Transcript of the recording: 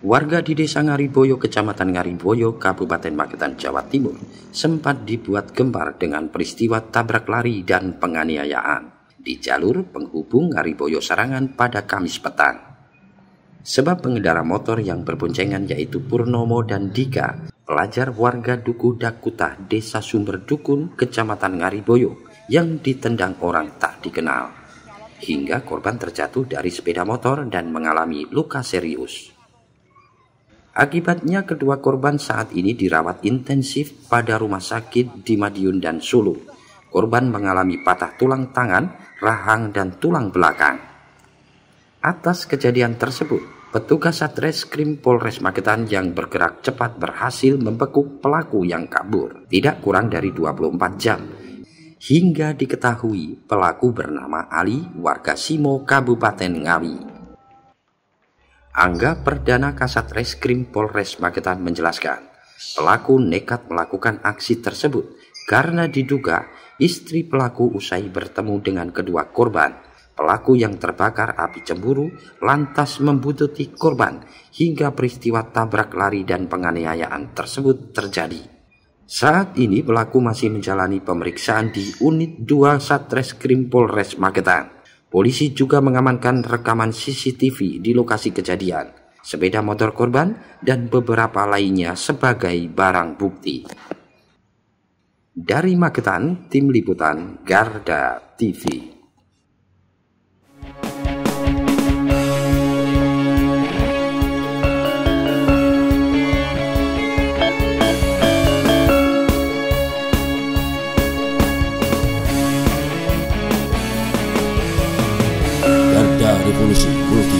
Warga di Desa Ngariboyo, Kecamatan Ngariboyo, Kabupaten Magetan, Jawa Timur, sempat dibuat gempar dengan peristiwa tabrak lari dan penganiayaan di jalur penghubung Ngariboyo Sarangan pada Kamis petang. Sebab pengendara motor yang berboncengan yaitu Purnomo dan Dika, pelajar warga Duku Dakuta, Desa Sumber Dukun, Kecamatan Ngariboyo, yang ditendang orang tak dikenal. Hingga korban terjatuh dari sepeda motor dan mengalami luka serius. Akibatnya kedua korban saat ini dirawat intensif pada rumah sakit di Madiun dan Sulu. Korban mengalami patah tulang tangan, rahang, dan tulang belakang. Atas kejadian tersebut, petugas Satreskrim Polres Magetan yang bergerak cepat berhasil membekuk pelaku yang kabur. Tidak kurang dari 24 jam. Hingga diketahui pelaku bernama Ali, warga Simo, Kabupaten Ngawi. Angga Perdana Kasat Reskrim Polres Magetan menjelaskan, pelaku nekat melakukan aksi tersebut karena diduga istri pelaku usai bertemu dengan kedua korban. Pelaku yang terbakar api cemburu lantas membututi korban hingga peristiwa tabrak lari dan penganiayaan tersebut terjadi. Saat ini pelaku masih menjalani pemeriksaan di unit 2 Satreskrim Polres Magetan. Polisi juga mengamankan rekaman CCTV di lokasi kejadian, sepeda motor korban, dan beberapa lainnya sebagai barang bukti. Dari Magetan, Tim Liputan Garda TV. revolution. Rookie.